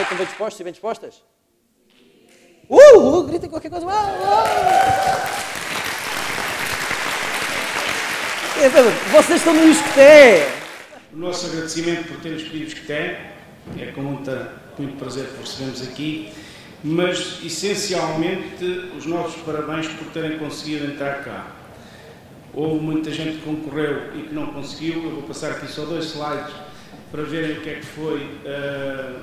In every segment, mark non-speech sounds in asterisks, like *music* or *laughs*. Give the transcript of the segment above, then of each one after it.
bem, estão bem dispostos e bem dispostas? Uh! uh gritem qualquer coisa. Uh, uh. Vocês estão no Isqueté! O nosso agradecimento por terem escolhido o Isqueté. É com muita, muito prazer que recebemos aqui. Mas, essencialmente, os nossos parabéns por terem conseguido entrar cá. Houve muita gente que concorreu e que não conseguiu. Eu vou passar aqui só dois slides para verem o que é que foi uh,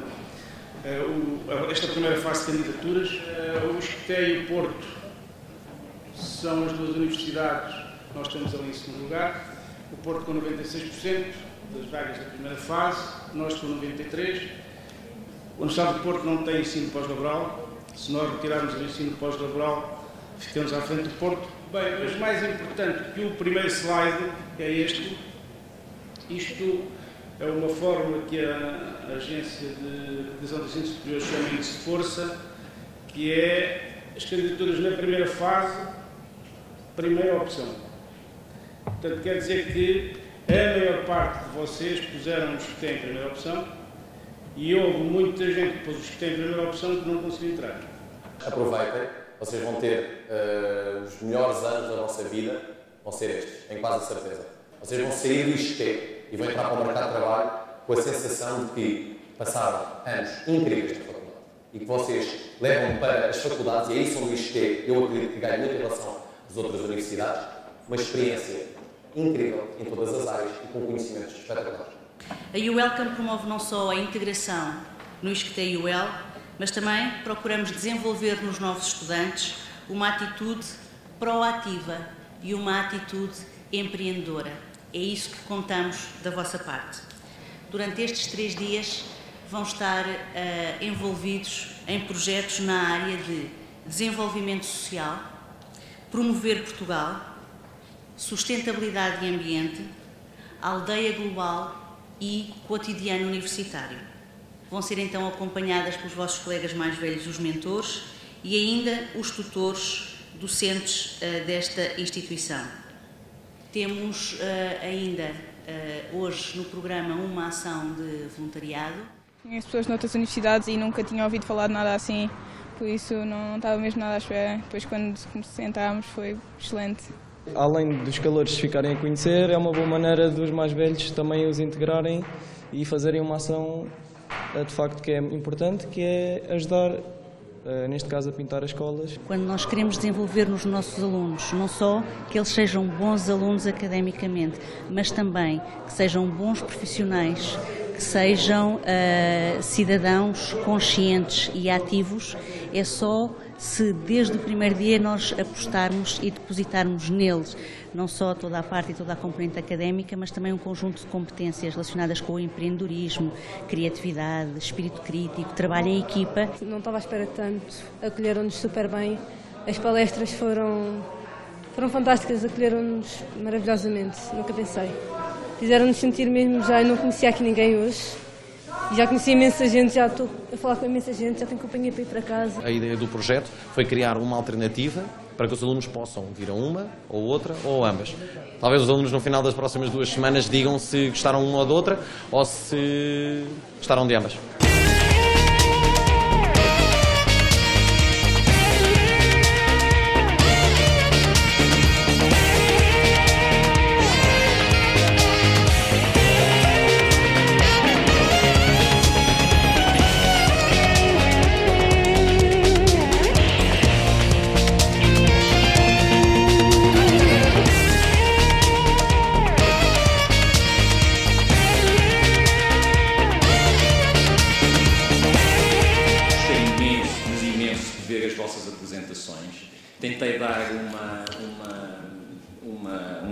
esta primeira fase de candidaturas. Uh, o Escoté e o Porto são as duas universidades que nós temos ali em segundo lugar. O Porto com 96% das vagas da primeira fase, nós com 93%. O Universidade do Porto não tem ensino pós-laboral. Se nós retirarmos o ensino pós-laboral, ficamos à frente do Porto. Bem, mas mais importante que o primeiro slide é este. Isto é uma forma que a Agência de Realização do Ensino Superior chama de força, que é as candidaturas na primeira fase, primeira opção. Portanto, quer dizer que a maior parte de vocês puseram-nos que têm primeira opção e houve muita gente que pôs os que têm primeira opção que não conseguiu entrar. Aproveitem, vocês vão ter uh, os melhores anos da vossa vida, vão ser estes, em quase certeza. Vocês vão sair do ISTE e vão entrar para o mercado de trabalho com a sensação de que passaram anos incríveis na faculdade e que vocês levam para as faculdades, e aí são do IST, eu acredito que muito em relação às outras universidades, uma experiência incrível em todas as áreas e com conhecimentos espetaculares. A UELCAM promove não só a integração no ISCTE UEL, mas também procuramos desenvolver nos novos estudantes uma atitude proativa e uma atitude empreendedora. É isso que contamos da vossa parte. Durante estes três dias vão estar uh, envolvidos em projetos na área de desenvolvimento social, promover Portugal, sustentabilidade e ambiente, aldeia global e cotidiano universitário. Vão ser então acompanhadas pelos vossos colegas mais velhos, os mentores, e ainda os tutores docentes uh, desta instituição. Temos uh, ainda uh, hoje no programa uma ação de voluntariado. Conheço pessoas noutras universidades e nunca tinha ouvido falar de nada assim, por isso não, não estava mesmo nada à espera. Depois, quando entrámos, foi excelente. Além dos calores ficarem a conhecer, é uma boa maneira dos mais velhos também os integrarem e fazerem uma ação eh, de facto que é importante, que é ajudar neste caso a pintar as escolas. Quando nós queremos desenvolver nos nossos alunos, não só que eles sejam bons alunos academicamente, mas também que sejam bons profissionais, que sejam uh, cidadãos conscientes e ativos, é só se desde o primeiro dia nós apostarmos e depositarmos neles não só toda a parte e toda a componente académica, mas também um conjunto de competências relacionadas com o empreendedorismo, criatividade, espírito crítico, trabalho em equipa. Não estava à espera tanto, acolheram-nos super bem, as palestras foram, foram fantásticas, acolheram-nos maravilhosamente, nunca pensei. Fizeram-nos sentir mesmo, já eu não conhecia aqui ninguém hoje, já conheci imensa gente, já estou a falar com imensa gente, já tenho companhia para ir para casa. A ideia do projeto foi criar uma alternativa para que os alunos possam vir a uma, ou outra, ou ambas. Talvez os alunos no final das próximas duas semanas digam se gostaram uma ou da outra, ou se gostaram de ambas.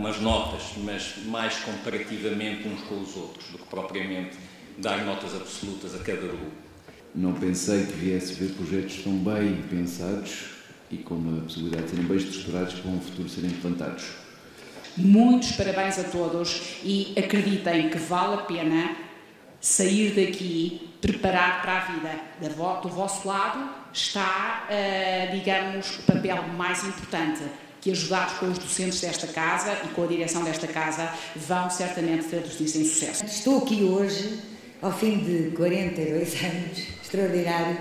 Uma, umas notas, mas mais comparativamente uns com os outros, do que propriamente dar notas absolutas a cada grupo. Não pensei que viesse ver projetos tão bem pensados e com a possibilidade de serem bem estruturados para um futuro serem implantados. Muitos parabéns a todos e acreditem que vale a pena sair daqui preparado para a vida. Do vosso lado está, uh, digamos, o papel mais importante que ajudados com os docentes desta casa e com a direção desta casa vão certamente traduzir-se em sucesso. Estou aqui hoje, ao fim de 42 *laughs* anos, extraordinário,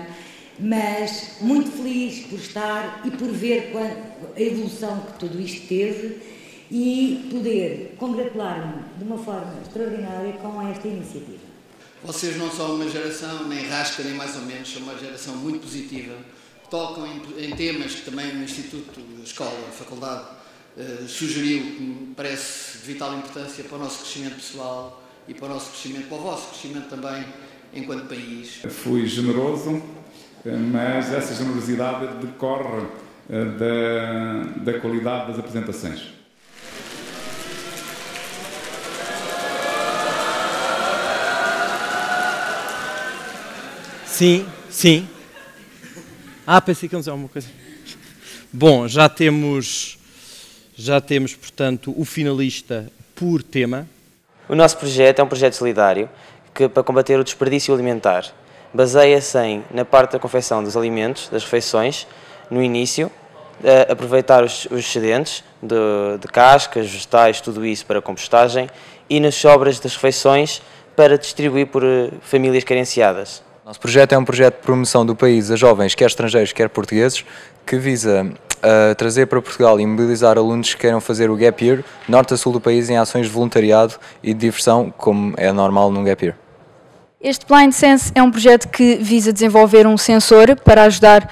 mas muito feliz por estar e por ver a evolução que tudo isto teve e poder congratular-me de uma forma extraordinária com esta iniciativa. Vocês não são uma geração nem rasca nem mais ou menos, são uma geração muito positiva. Tocam em, em temas que também o Instituto, a escola, a faculdade uh, sugeriu, que me parece de vital importância para o nosso crescimento pessoal e para o nosso crescimento, para o vosso crescimento também enquanto país. Fui generoso, eh, mas essa generosidade decorre eh, da, da qualidade das apresentações. Sim, sim. Ah, pensei que ia dizer alguma coisa. Bom, já temos, já temos, portanto, o finalista por tema. O nosso projeto é um projeto solidário que, para combater o desperdício alimentar, baseia-se em, na parte da confecção dos alimentos, das refeições, no início, aproveitar os, os excedentes de, de cascas, vegetais, tudo isso para compostagem, e nas sobras das refeições para distribuir por eh, famílias carenciadas. Nosso projeto é um projeto de promoção do país a jovens, quer estrangeiros, quer portugueses, que visa uh, trazer para Portugal e mobilizar alunos que queiram fazer o Gap Year, norte a sul do país, em ações de voluntariado e de diversão, como é normal num Gap Year. Este Blind Sense é um projeto que visa desenvolver um sensor para ajudar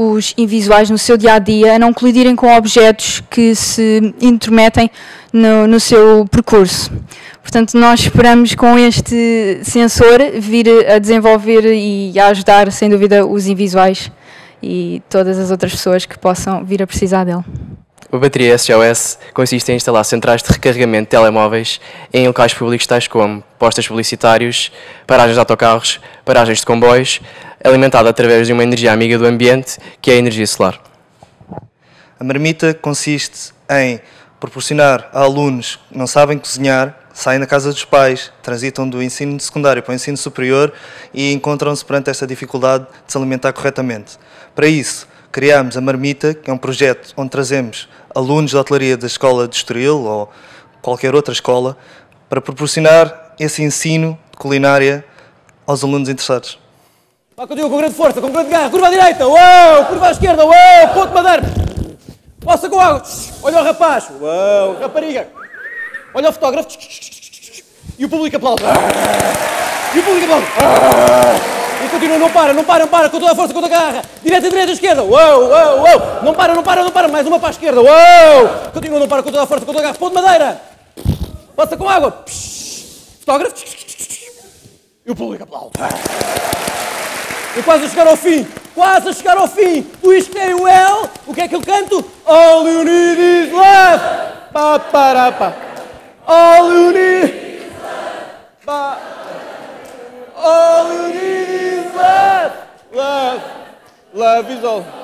os invisuais no seu dia a dia a não colidirem com objetos que se intrometem no, no seu percurso. Portanto, nós esperamos com este sensor vir a desenvolver e a ajudar, sem dúvida, os invisuais e todas as outras pessoas que possam vir a precisar dele. A bateria SOS consiste em instalar centrais de recarregamento de telemóveis em locais públicos tais como postas publicitários, paragens de autocarros, paragens de comboios, alimentada através de uma energia amiga do ambiente, que é a energia solar. A marmita consiste em proporcionar a alunos que não sabem cozinhar saem da casa dos pais, transitam do ensino secundário para o ensino superior e encontram-se perante esta dificuldade de se alimentar corretamente. Para isso, criámos a Marmita, que é um projeto onde trazemos alunos da hotelaria da escola de Estoril ou qualquer outra escola para proporcionar esse ensino de culinária aos alunos interessados. Vá continua com grande força, com grande garra, curva à direita, uou, curva à esquerda, uou, ponto madeira, passa com água, olha o rapaz, uou, rapariga, Olha o fotógrafo. E o público aplaude. E o público aplaude. E continua, não para, não para, não para, com toda a força, com toda a garra. Direita, direita, esquerda. Uou, uou, uou. Não para, não para, não para. Mais uma para a esquerda. Uou. Continua, não para, com toda a força, com toda a garra. Ponto de madeira. Passa com água. Fotógrafo. E o público aplaude. E quase a chegar ao fim, quase a chegar ao fim do Stay Well, o que é que eu canto? All you need is love. Pa, para, pa. All you need is love. All you need. Love is all.